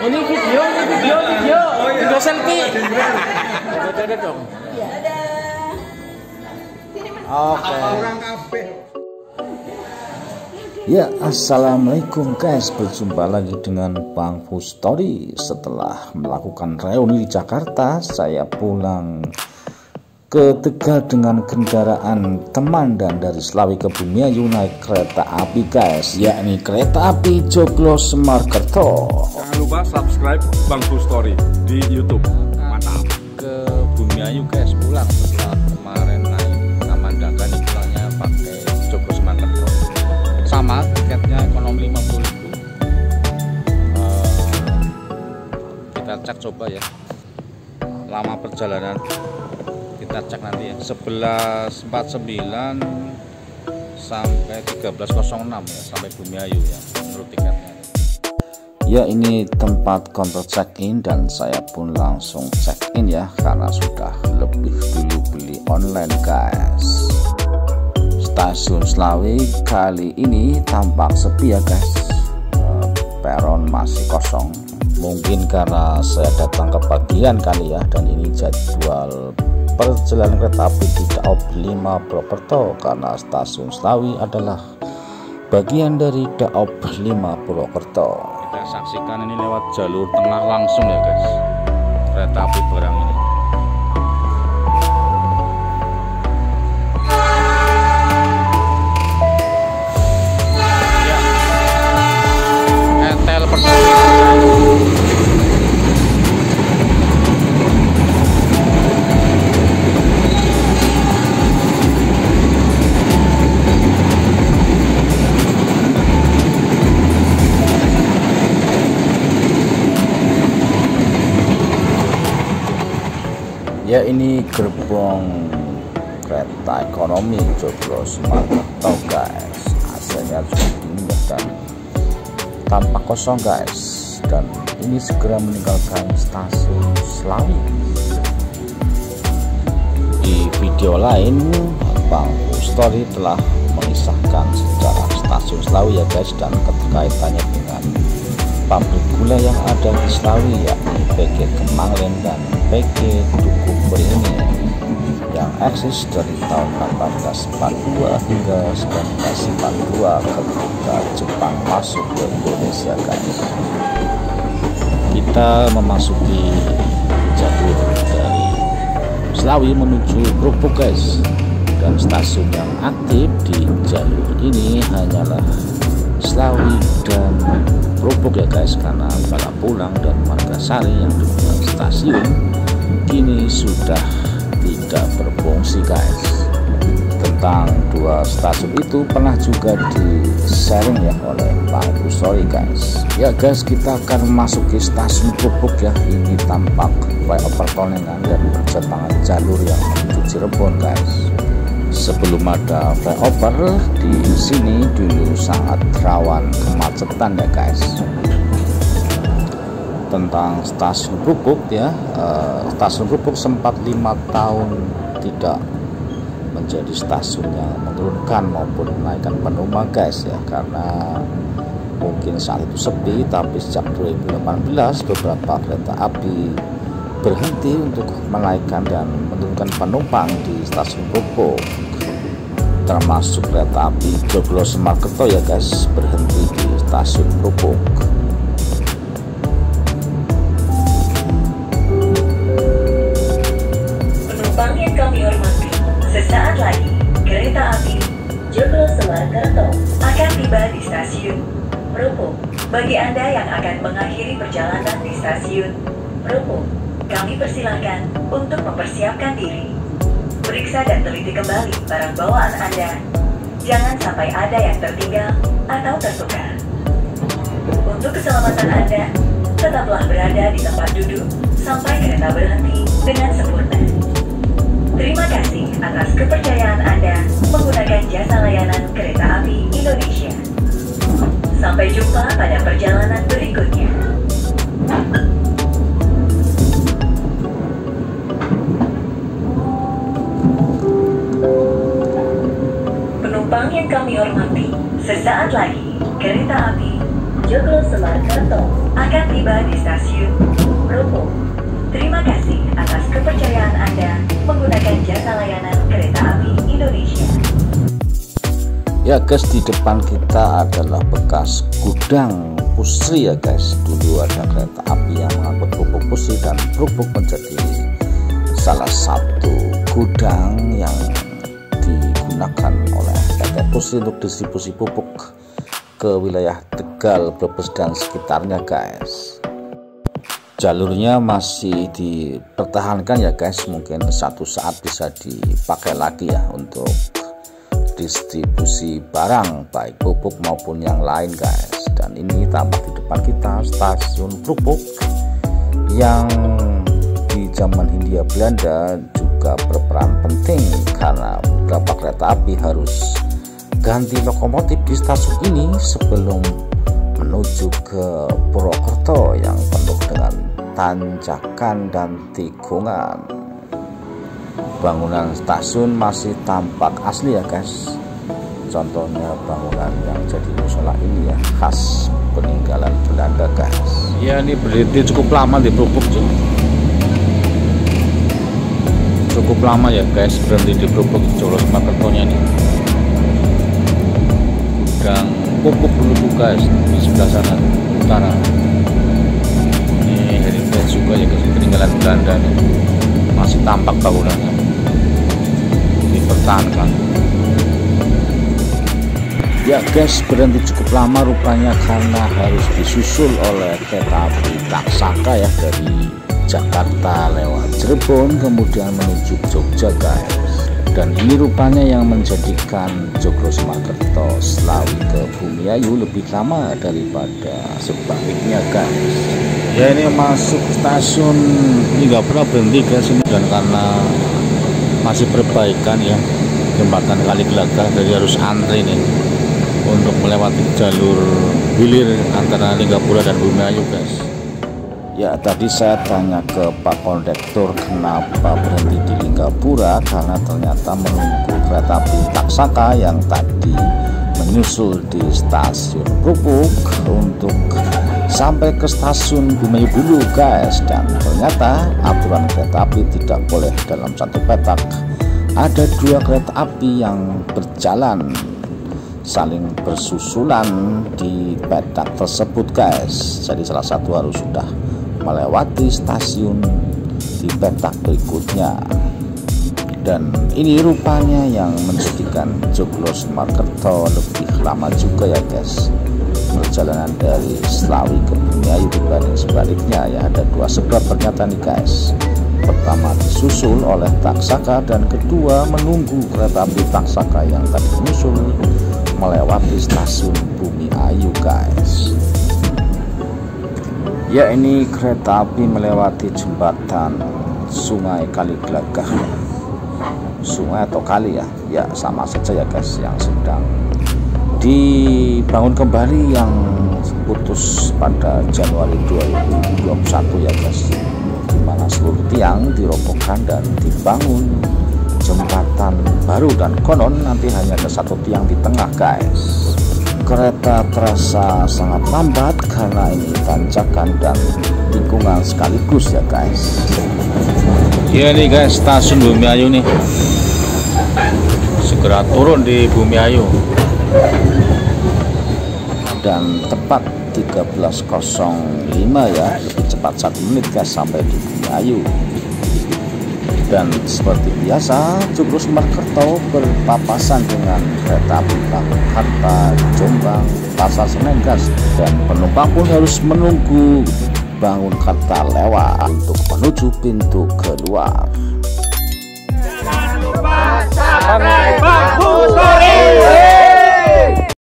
Ini video, ini video, video. Video selfie. Ada dong. Oke. Ya, assalamualaikum guys. Berjumpa lagi dengan Bang Story. Setelah melakukan reuni di Jakarta, saya pulang ke Tegal dengan kendaraan teman dan dari Selawi ke Bumiayu naik kereta api guys, yakni kereta api Joglo Semarkerto. Jangan lupa subscribe Bang Story di YouTube. Mantap. Ke Bumiayu guys, pulang setelah kemarin naik Kamandangkan pulangnya pakai Joglo Semarkerto. Sama tiketnya ekonomi 50 ribu. Eh, kita cek coba ya. Lama perjalanan kita cek nanti ya. 1149 sampai 1306 ya sampai Bumiayu ya menurut tiketnya. Ya ini tempat counter check in dan saya pun langsung check in ya karena sudah lebih dulu beli online guys. Stasiun Selawi kali ini tampak sepi ya guys. Eh, peron masih kosong. Mungkin karena saya datang ke bagian kali ya dan ini jadwal perjalanan kereta api di Daob 5 Purwokerto karena stasiun Selawi adalah bagian dari Daob 5 Purwokerto kita saksikan ini lewat jalur tengah langsung ya guys. Kereta api barang ini. Entel persis ya ini gerbong kereta ekonomi Joglo Semarang guys? AC-nya sudah dan tampak kosong guys. Dan ini segera meninggalkan stasiun Selawi. Di video lain Bang Story telah mengisahkan sejarah stasiun Selawi ya guys dan keterkaitannya dengan pabrik gula yang ada di Selawi yakni PG Kemanglen dan PG Duku Beringin yang eksis dari tahun 1842 hingga 1942 ketika Jepang masuk ke Indonesia guys. Kita memasuki jalur dari Selawi menuju Krupuk guys. Dan stasiun yang aktif di jalur ini hanyalah Selawi dan Krupuk ya guys. Karena Bala Pulang dan Margasari yang dua stasiun kini sudah tidak berfungsi guys. Tentang dua stasiun itu pernah juga di sharing ya oleh Bang Kusoi guys. Ya guys kita akan memasuki stasiun Krupuk ya. Ini tampak flyover Tonengan dan percabangan jalur yang menuju Cirebon guys. Sebelum ada flyover di sini dulu sangat rawan kemacetan ya guys tentang stasiun Krupuk ya. Eh, stasiun Krupuk sempat lima tahun tidak menjadi stasiun yang menurunkan maupun menaikkan penumpang guys ya. Karena mungkin saat itu sepi tapi sejak 2018 beberapa kereta api berhenti untuk menaikkan dan menurunkan penumpang di stasiun Krupuk termasuk kereta api Joglo Semarkerto ya guys berhenti di stasiun Krupuk sesaat lagi kereta api Joglo Semarkerto akan tiba di stasiun Propo. Bagi Anda yang akan mengakhiri perjalanan di stasiun Propo, kami persilahkan untuk mempersiapkan diri. Periksa dan teliti kembali barang bawaan Anda. Jangan sampai ada yang tertinggal atau tertukar. Untuk keselamatan Anda, tetaplah berada di tempat duduk sampai kereta berhenti dengan sempurna. Terima kasih atas kepercayaan Anda menggunakan jasa layanan kereta api Indonesia. Sampai jumpa pada perjalanan berikutnya. Penumpang yang kami hormati, sesaat lagi kereta api Joglo Semarkerto akan tiba di stasiun Propo. Terima kasih atas kepercayaan Anda menggunakan jasa layanan kereta api Indonesia. Ya guys di depan kita adalah bekas gudang pusri ya guys Dulu ada kereta api yang mengangkut pupuk pusri dan pupuk menjadi salah satu gudang yang digunakan oleh PT Pusri untuk distribusi pupuk ke wilayah Tegal, Brebes dan sekitarnya guys jalurnya masih dipertahankan ya guys. Mungkin satu saat bisa dipakai lagi ya untuk distribusi barang baik pupuk maupun yang lain guys. Dan ini tampak di depan kita stasiun pupuk yang di zaman Hindia Belanda juga berperan penting karena beberapa kereta api harus ganti lokomotif di stasiun ini sebelum menuju ke Purwokerto yang penuh dengan tanjakan dan tikungan. Bangunan stasiun masih tampak asli ya guys. Contohnya bangunan yang jadi musola ini ya khas peninggalan Belanda guys. Ya ini berdiri cukup lama di Pupuk cukup lama ya guys berhenti di Pupuk Jolos Makertonya nih gudang pupuk dulu guys di sebelah sana utara Belanda nih masih tampak bangunannya. Dipertahankan. Ya guys berhenti cukup lama rupanya karena harus disusul oleh kereta api Taksaka ya dari Jakarta lewat Cirebon kemudian menuju Jogja guys. Dan ini rupanya yang menjadikan Joglo Semarkerto Selawi ke Bumiayu lebih lama daripada sebaliknya guys. Ya ini masuk stasiun. Ini nggak pernah berhenti guys ini. Dan karena masih perbaikan ya. Jembatan kali gelagah jadi harus antri nih untuk melewati jalur hilir antara Linggapura dan Bumiayu guys Ya tadi saya tanya ke Pak Kondektur kenapa berhenti di Linggapura karena ternyata menunggu kereta api Taksaka yang tadi menyusul di stasiun Pupuk untuk sampai ke stasiun Bumayu dulu guys. Dan ternyata aturan kereta api tidak boleh dalam satu petak. Ada dua kereta api yang berjalan saling bersusulan di petak tersebut guys. Jadi salah satu harus sudah melewati stasiun di petak berikutnya. Dan ini rupanya yang menjadikan Joglos Markerto lebih lama juga ya guys. Perjalanan dari Selawi ke Bumiayu dibanding sebaliknya ya. Ada dua sebab ternyata nih guys. Pertama disusul oleh Taksaka dan kedua menunggu kereta api Taksaka yang tadi menyusul melewati stasiun Bumi Ayu guys ya ini kereta api melewati jembatan sungai Kali Gelagah sungai atau kali ya? Ya sama saja ya guys yang sedang dibangun kembali yang putus pada Januari 2021 ya guys. Di mana seluruh tiang dirobohkan dan dibangun jembatan baru dan konon. Nanti hanya ada satu tiang di tengah guys kereta terasa sangat lambat karena ini tanjakan dan tikungan sekaligus ya guys. Ya nih guys stasiun Bumi Ayu nih. Segera turun di Bumi Ayu. Dan tepat 13.05 ya lebih cepat satu menit guys sampai di Bumi Ayu dan seperti biasa Joglo Semarkerto berpapasan dengan kereta api Jakarta, Jombang, Pasar Senen dan penumpang pun harus menunggu bangun kereta lewat untuk menuju pintu keluar. Jangan lupa.